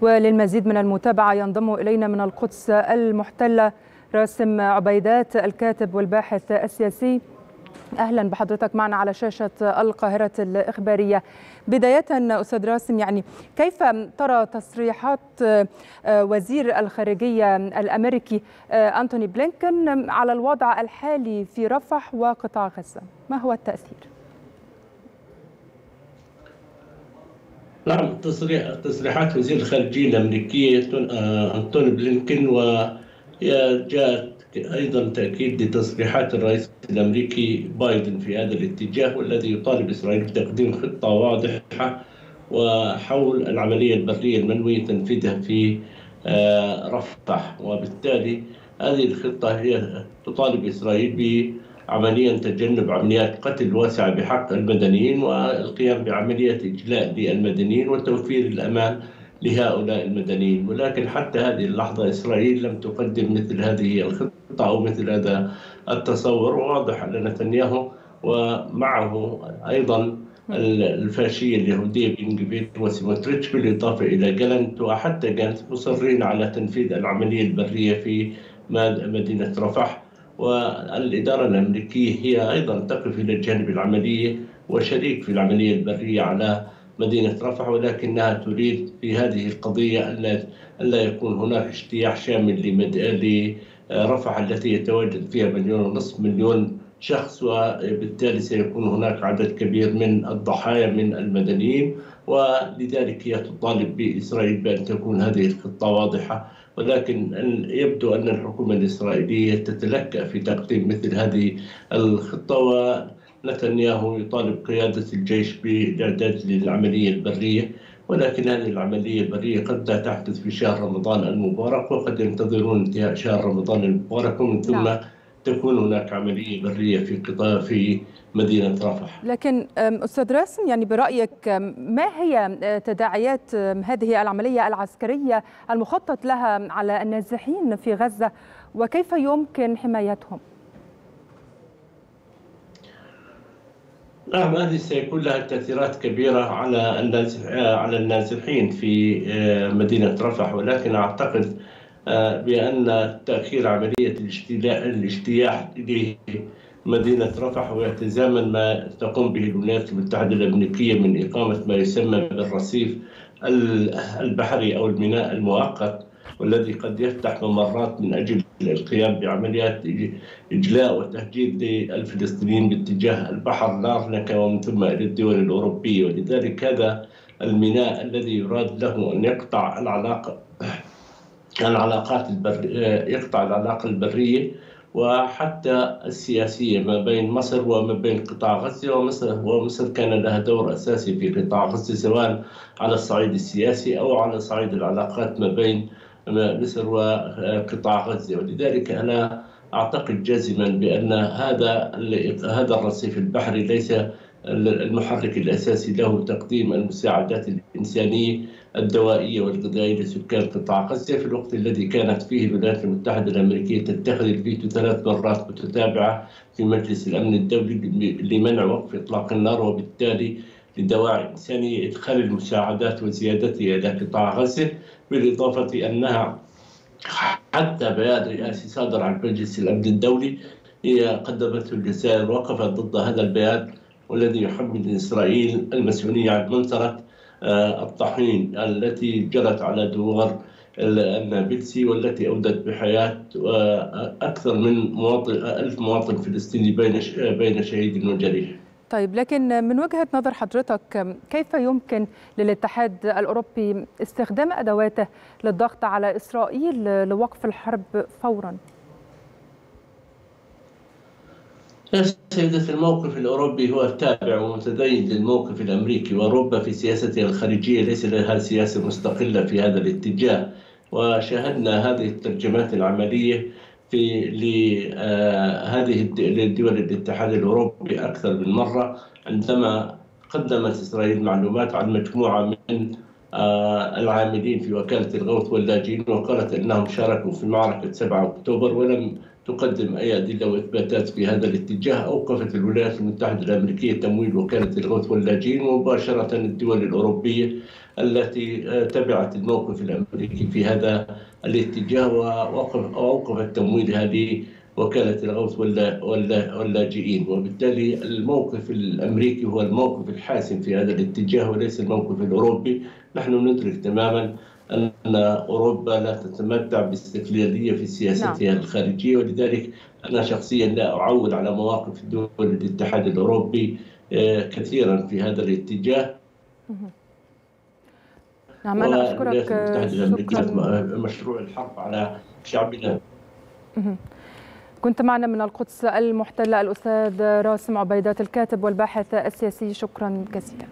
وللمزيد من المتابعة ينضم إلينا من القدس المحتلة راسم عبيدات الكاتب والباحث السياسي أهلا بحضرتك معنا على شاشة القاهرة الإخبارية. بداية أستاذ راسم يعني كيف ترى تصريحات وزير الخارجية الأمريكي أنتوني بلينكن على الوضع الحالي في رفح وقطاع غزة؟ ما هو التأثير؟ نعم تصريح تصريحات وزير الخارجية الأمريكية انتوني بلينكن وهي جاءت أيضا تأكيد لتصريحات الرئيس الأمريكي بايدن في هذا الاتجاه والذي يطالب إسرائيل بتقديم خطة واضحة وحول العملية البرية المنوي تنفيذها في رفح. وبالتالي هذه الخطة هي تطالب إسرائيل بعمليا تجنب عمليات قتل واسعه بحق المدنيين والقيام بعملية إجلاء للمدنيين وتوفير الأمان لهؤلاء المدنيين. ولكن حتى هذه اللحظة إسرائيل لم تقدم مثل هذه الخطة أو مثل هذا التصور. واضح أن نتنياهو ومعه أيضا الفاشية اليهودية بن وسيموتريتش بالإضافة إلى جالنت وحتى جانت مصرين على تنفيذ العملية البرية في مدينة رفح. والإدارة الأمريكية هي أيضا تقف إلى الجانب العملية وشريك في العملية البرية على مدينة رفح ولكنها تريد في هذه القضية ألا يكون هناك اجتياح شامل لرفح التي يتواجد فيها مليون ونصف مليون شخص وبالتالي سيكون هناك عدد كبير من الضحايا من المدنيين ولذلك هي تطالب بإسرائيل بأن تكون هذه الخطة واضحة. ولكن يبدو أن الحكومة الإسرائيلية تتلكأ في تقديم مثل هذه الخطة و نتنياهو يطالب قيادة الجيش بالإعداد للعملية البرية ولكن هذه العملية البرية قد لا تحدث في شهر رمضان المبارك وقد ينتظرون انتهاء شهر رمضان المبارك ومن ثم نعم. تكون هناك عملية برية في قطاع في مدينة رفح لكن أستاذ راسم يعني برأيك ما هي تداعيات هذه العملية العسكرية المخطط لها على النازحين في غزة وكيف يمكن حمايتهم؟ نعم هذه سيكون لها تأثيرات كبيرة على على النازحين في مدينة رفح ولكن أعتقد بأن تأخير عملية الاجتياح لمدينه رفح ويتزامن ما تقوم به الولايات المتحدة الأمريكية من إقامة ما يسمى بالرصيف البحري أو الميناء المؤقت والذي قد يفتح ممرات من أجل القيام بعمليات إجلاء وتهجير للفلسطينيين باتجاه البحر لارنكا ومن ثم إلى الدول الأوروبية. ولذلك هذا الميناء الذي يراد له أن يقطع العلاقة العلاقات البر... يقطع العلاقة البرية وحتى السياسية ما بين مصر وما بين قطاع غزة ومصر ومصر كان لها دور أساسي في قطاع غزة سواء على الصعيد السياسي أو على صعيد العلاقات ما بين مصر وقطاع غزة. ولذلك أنا أعتقد جازما بأن هذا هذا الرصيف البحري ليس المحرك الأساسي له تقديم المساعدات الإنسانية الدوائية والغذائية لسكان قطاع غزة في الوقت الذي كانت فيه الولايات المتحدة الأمريكية تتخذ الفيتو ثلاث مرات متتابعة في مجلس الأمن الدولي لمنع وقف إطلاق النار وبالتالي لدواعي إنسانية إدخال المساعدات وزيادتها إلى قطاع غزة بالإضافة أنها حتى بيان رئاسي صادر عن مجلس الأمن الدولي هي قدمته الجزائر وقفت ضد هذا البيان والذي يحمل إسرائيل المسؤولية عن منطقة الطحين التي جرت على دوار النابلسي والتي أودت بحياة أكثر من مواطن ألف مواطن فلسطيني بين بين شهيد وجريح. طيب لكن من وجهة نظر حضرتك كيف يمكن للاتحاد الأوروبي استخدام أدواته للضغط على إسرائيل لوقف الحرب فورا؟ سيدة الموقف الأوروبي هو تابع ومتدين للموقف الأمريكي وأوروبا في سياستها الخارجية ليس لها سياسة مستقلة في هذا الاتجاه. وشاهدنا هذه الترجمات العملية في لهذه لدول الاتحاد الأوروبي أكثر من مرة عندما قدمت إسرائيل معلومات عن مجموعة من العاملين في وكالة الغوث واللاجئين وقالت إنهم شاركوا في معركة 7 أكتوبر ولم تقدم أي أدلة وإثباتات في هذا الاتجاه. أوقفت الولايات المتحدة الأمريكية تمويل وكالة الغوث واللاجئين ومباشرة الدول الأوروبية التي تبعت الموقف الأمريكي في هذا الاتجاه وأوقفت تمويل هذه وكالة الغوث واللاجئين. وبالتالي الموقف الأمريكي هو الموقف الحاسم في هذا الاتجاه وليس الموقف الأوروبي. نحن ندرك تماما أن أوروبا لا تتمتع باستقلالية في سياستها نعم. الخارجية ولذلك أنا شخصيا لا أعول على مواقف دول الاتحاد الأوروبي كثيرا في هذا الاتجاه. نعم أنا أشكرك شكرا. مشروع الحرب على شعبنا كنت معنا من القدس المحتلة الأستاذ راسم عبيدات الكاتب والباحث السياسي شكرا جزيلا.